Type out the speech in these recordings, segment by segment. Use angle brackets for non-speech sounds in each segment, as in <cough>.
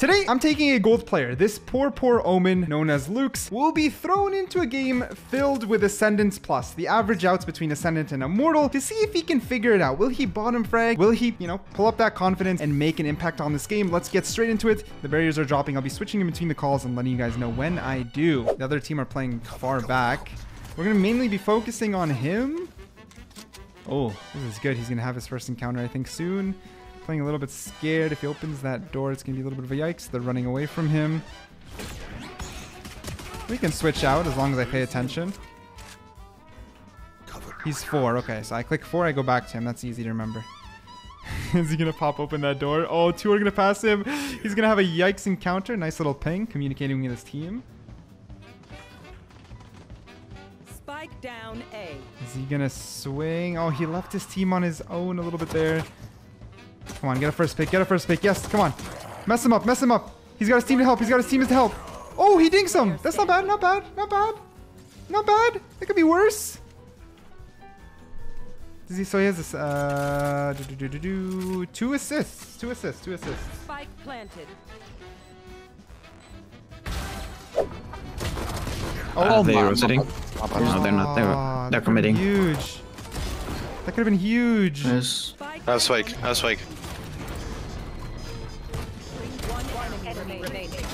Today, I'm taking a gold player. This poor, poor Omen, known as Lux, will be thrown into a game filled with Ascendants Plus, the average outs between Ascendant and Immortal, to see if he can figure it out. Will he bottom frag? Will he, you know, pull up that confidence and make an impact on this game? Let's get straight into it. The barriers are dropping. I'll be switching in between the calls and letting you guys know when I do. The other team are playing far back. We're going to mainly be focusing on him. Oh, this is good. He's going to have his first encounter, I think, soon. Playing a little bit scared. If he opens that door, it's going to be a little bit of a yikes. They're running away from him. We can switch out as long as I pay attention. He's four. Okay, so I click four, I go back to him. That's easy to remember. <laughs> Is he going to pop open that door? Oh, two are going to pass him. He's going to have a yikes encounter. Nice little ping, communicating with his team. Spike down A. Is he gonna swing? Oh, he left his team on his own a little bit there. Come on, get a first pick. Get a first pick. Yes, come on. Mess him up. Mess him up. He's got his team to help. He's got his team to help. Oh, he dinks him. That's not bad. Not bad. Not bad. Not bad. It could be worse. Does he? So he has this. Uh, do, do, do, do, do, two assists. Two assists. Two assists. Spike planted. Oh, they my- were sitting. No, they're not. They're, they're that could've been committing. Huge. That could have been huge. Yes. Spike That's fake. That's fake.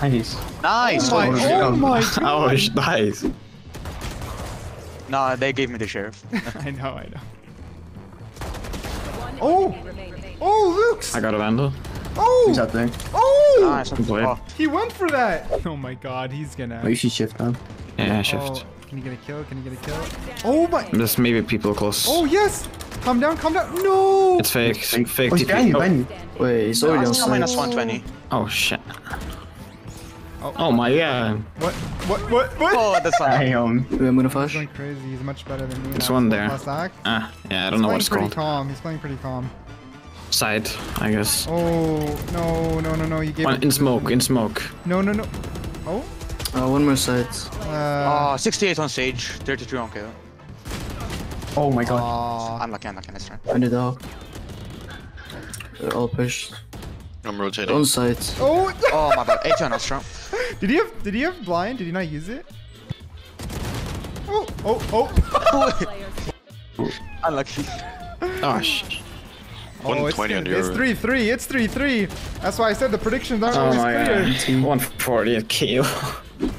Nice. Nice! Oh my, oh my <laughs> Oh, god. sh- nice. No, they gave me the sheriff. <laughs> I know, I know. One Oh! enemy remaining. Oh, Lux! I got a vandal. Oh! He's out there. Oh! Nice. Boy. Oh, He went for that! Oh my god, he's gonna... Oh, you should shift now. Yeah, shift. Oh, can he get a kill? Can he get a kill? Oh my... There's maybe people close. Oh yes! Calm down, calm down. No! It's fake. Fake. Fake Oh, he's behind TP. you, Oh, behind you. Wait, he's already on site. minus 120. oh shit. Oh. Oh my god. What? What? What? What? Oh, that's fine. Damn. Wait, I'm gonna flash. He's going crazy. He's much better than me. There's one there. plus act. Ah, yeah, I don't know what it's called. calm. He's playing pretty calm. Side, I guess. Oh no no no no! You gave One him in position. smoke, in smoke. No no no. Oh. Uh, one more side. Uh, Oh, 68 on stage, 33 on kill. Oh my god. aw. Unlucky, unlucky, nice try. I need help. They're all pushed. I'm rotating. On site. Oh! Oh my bad, 80 on Astra. Did he have? Did he have blind? Did he not use it? Oh! Oh! Oh! <laughs> Unlucky. Oh ah, sh. Oh, it's 120 on three- It's 3 3. It's 3 3. That's why I said the predictions aren't Oh always my clear. god. <laughs> 140 kill.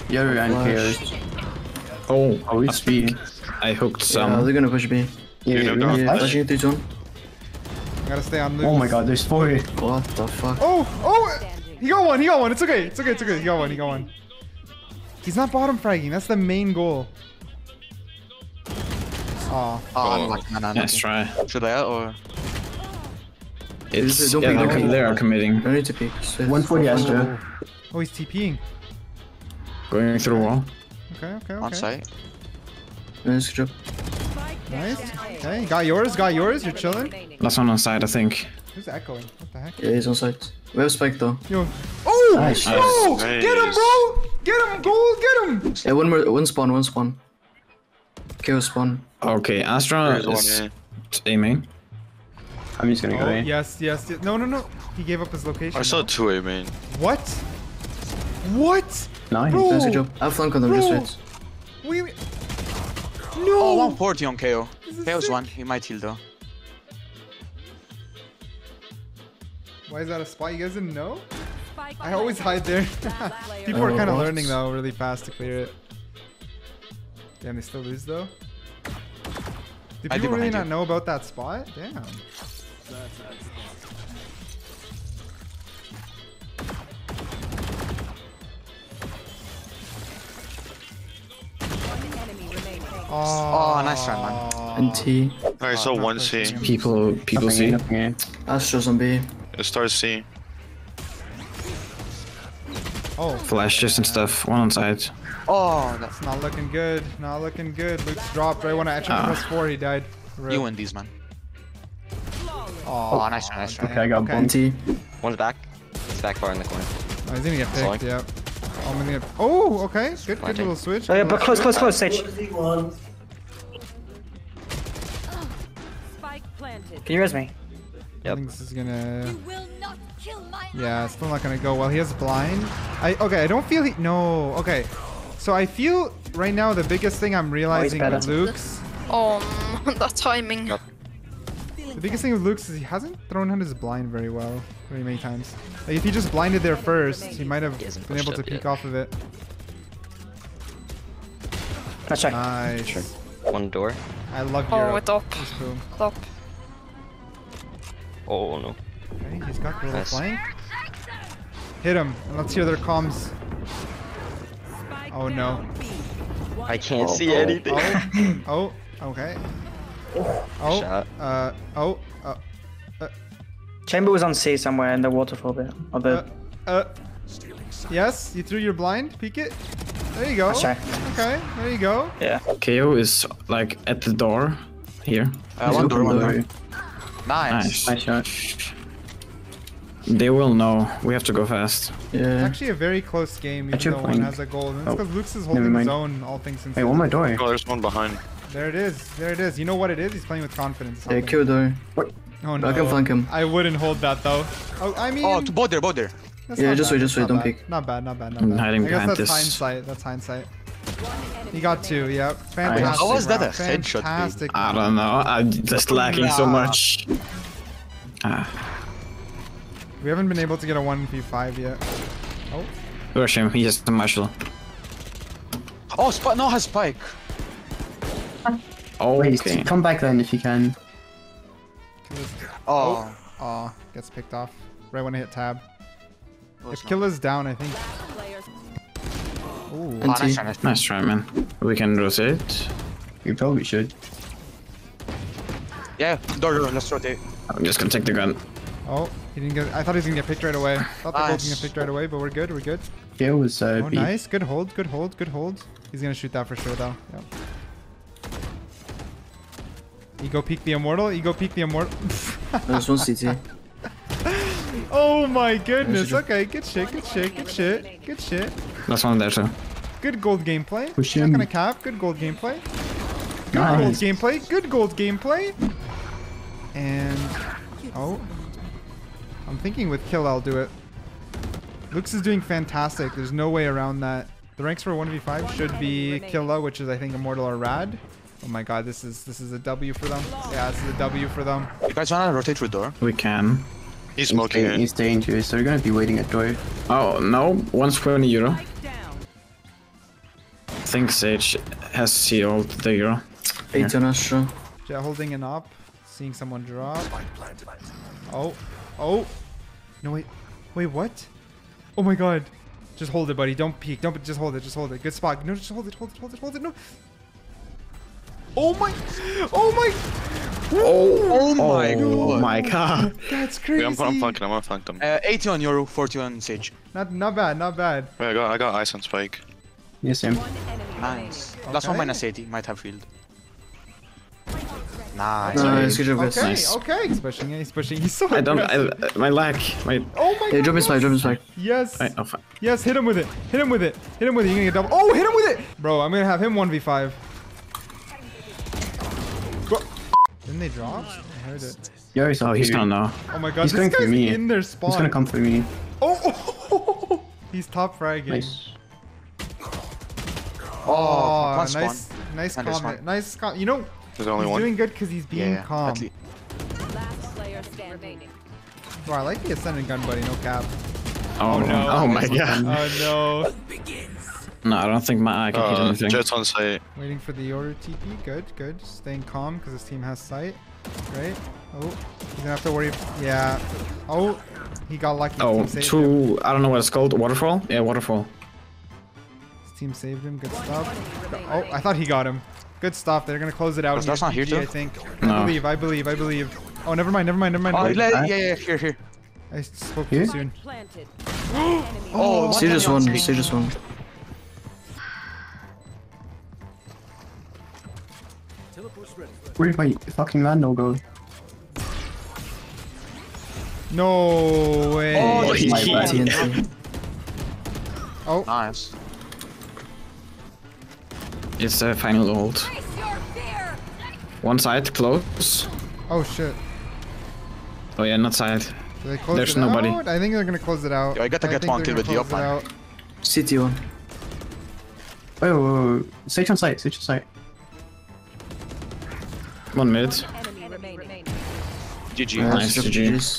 You're and Flash. KOs. Oh, Oh, he's speeding. I hooked Yeah, some. they're gonna push B. You know that Yeah, flash? flashing into zone. Gotta stay on loose. Oh my god, there's four. What the fuck? Oh! Oh! He got one. He got one. It's okay. It's okay. It's okay. He got one. He got one. He's not bottom fragging. That's the main goal. Oh. Oh, unlucky, man, Nice unlucky. try. Should I or? It's don't yeah, they're, the- they are committing. No need to peek. Just wait. 140 Astra. Oh, he's TPing. Going through the wall. Okay, okay, okay. On okay. site? Nice good job. Spike Nice. down A. Okay, got yours. Got yours. You're chilling. Remaining. Last one on side, I think. Who's echoing? What the heck? Yeah, he's on site. We have spike though. Yo. Oh! Nice. No! Nice. Get him, bro! Get him, goal! Get him! Yeah, one more. One spawn. One spawn. KO spawn. Okay, Astra There's one, is yeah. aiming. I'm just gonna go Oh, in. yes, yes, yes. No, no, no. He gave up his location. I saw two A main. What? What? Nice. Bro. Nice good job. I have flank on them. Just Bro. Wait. We. we- Oh, No! 140 on KO. This KO's sick. one, he might heal though. Why is that a spot? You guys didn't know? I always hide there. <laughs> <laughs> People are kind of learning though, really fast to clear it. Damn, they still lose though. Do I people really not you. know about that spot? Damn. Oh, nice try, man. And T. I saw not one pushing C. People, people Nothing see. in, nothing in. Astra's on B. It starts C. Oh, Flashes and stuff. One on side. Oh, that's not looking good. Not looking good. Lux dropped right when I actually Ah. pressed four. He died. Rip. you win these, man. Aw, Oh, nice try, nice try. Okay, I got Okay. And T. One's back. It's back far in the corner. Oh, he's gonna get picked. Yep. Oh, I'm gonna. Oh, okay. Good, good little switch. Oh, yeah, but little close, close, close, Sage. Spike planted. Can you res me? I think this is gonna. Yeah, it's still not gonna go well. He has blind. I okay. I don't feel he. No. Okay. So I feel right now the biggest thing I'm oh, realizing with. Lux. Um, <laughs> oh, that timing. The biggest thing with Lux is he hasn't thrown out his blind very well, very many times. Like if he just blinded there first, he might have He been able to peek yet. off of it. Let's check. Nice. One door. I love Oh, Europe. with up. Just boom. Up. Oh no. Okay, he's got little Nice. flank. Hit him, and let's hear their comms. Oh, no. down B. One I can't Oh, see oh. anything. Oh, <laughs> oh, okay. Oh, Shot. uh, oh, uh, Chamber was on C somewhere in the waterfall bit. Or the. uh, uh. Yes, you threw your blind. Peek it. There you go. Let's check. Okay, there you go. yeah. KO is like at the door here. Uh, one door, one door. Nice. Nice. Nice shot. They will know. We have to go fast. Yeah. It's Yeah. actually a very close game, even Actually, though one has a goal. And it's Oh, because Lux is never holding his mind. own, all things Wait, considered. one more door. Oh, there's one behind. There it is. There it is. You know what it is? He's playing with confidence. Yeah, helping. kill door. Oh no. I can flank him. I wouldn't hold that though. Oh, I mean. Oh, to both there, both there. that's Yeah, just bad, wait, just wait, not don't bad. peek. Not bad, not bad, not I'm hiding I guess behind that's this. hindsight. That's hindsight. He got two. Yep. Nice. Fantastic. How was that a headshot. Fantastic. I don't know. I'm just lacking so much. Ah, We haven't been able to get a one v five yet. Oh. rush him. He has the marshal. Oh, Spike. No, has Spike. Wait, Okay. come back then if you can. Oh. Aw, gets picked off. Right when I hit tab. Oh, If it's not. Down, I think. Ooh. Oh, nice try, nice try. Man. We can rotate. You probably should. Yeah, door, door. Let's rotate. I'm just gonna take the gun. Oh, he didn't get. I thought he was gonna get picked right away. I Thought the goal was gonna get picked right away, but we're good. We're good. KO was uh, Oh, B. nice. Good hold. Good hold. Good hold. He's gonna shoot that for sure, though. Yep. Ego peek the immortal. Ego peek the immortal. There's one CT. <laughs> oh my goodness. Okay. Good shit. Good shit. Good shit. Good shit. That's one there too. Good gold gameplay. Push Not him. gonna cap. Good gold gameplay. Good gold gameplay. Good gold gameplay. And oh, I'm thinking with kill I'll do it. Lux is doing fantastic. There's no way around that. The ranks for 1v5 should be Killa, which is I think Immortal or Rad. Oh my god, this is this is a W for them. Yeah, this is a W for them. You guys wanna rotate through door? We can. He's He's, smoking da- it. he's dangerous, so we're gonna be waiting at door. Oh no, 120 Yoru. spike down. I think Sage has sealed the Yoru. 8 on Astra. Jett holding an up, seeing someone drop. Oh, oh. No wait, wait what? Oh my god. Just hold it, buddy. Don't peek. Don't just hold it. Just hold it. Good spot. No, just hold it. Hold it. Hold it. Hold it. No. Oh my. Oh my. Oh my Oh god. my god. That's crazy. Wait, I'm, I'm flanking him. I'm flanking him. Uh, 80 on Yoru, 40 on Sage. Not not bad. Not bad. Wait, I got I got ice on Spike. Yes, him. One enemy Nice. Last one minus 80. Might have field. Nice. Nice, good job, Okay. Nice. Okay. He's pushing. He's pushing. He's so. I don't. aggressive. I, my lag. My. Oh my Yeah, god. drop his spike, drop his spike. Yes. I, oh, fuck. Yes. Hit him with it. Hit him with it. Hit him with it. You're gonna get double. Oh, hit him with it, bro. I'm gonna have him one v five. Didn't they drop? I heard it. Yoru's Oh, up he's here. gonna know. Oh my god, He's this going for guy's me. in their spawn. He's gonna come for me. Oh, <laughs> he's top fragging. Nice. Oh, one spawn. nice, nice And there's comment. one. Nice com You know, There's only he's one. doing good because he's being Yeah, calm. at. Last player standing. Bro, I like the ascendant gun, buddy. No cap. Oh, oh, no. Oh my god. <laughs> Oh No, <laughs> oh, I don't think my eye can hit Uh, anything. Jett's on site. Waiting for the order TP. Good, good. Staying calm because his team has sight. Right. Oh, he's gonna have to worry. Yeah. Oh, he got lucky. His Oh, team saved him. I don't know what it's called. Waterfall? Yeah, waterfall. His team saved him. Good stuff. Oh, I thought he got him. Good stuff. They're gonna close it out. Was here. not here too? I think. No. I believe. I believe. I believe. Oh, never mind. Never mind. Never mind. Oh, Wait, le- back. yeah, yeah, here, here. I spoke Here? too soon. <gasps> Oh, Stay just on one, Sage. stay just one. Where did my fucking Vandal go? No way. Oh, Oh, he- my. TNT. Oh, Nice. It's a final ult. One side, close. oh shit. Oh yeah, not side. They close There's it nobody. out? I think they're gonna close it out. Yo, I gotta get think one kill gonna with the close it up, out. City one. Oh, whoa, whoa, whoa. Sage on site, Sage on site. One mid. GG. Nice, Just GG. GG's.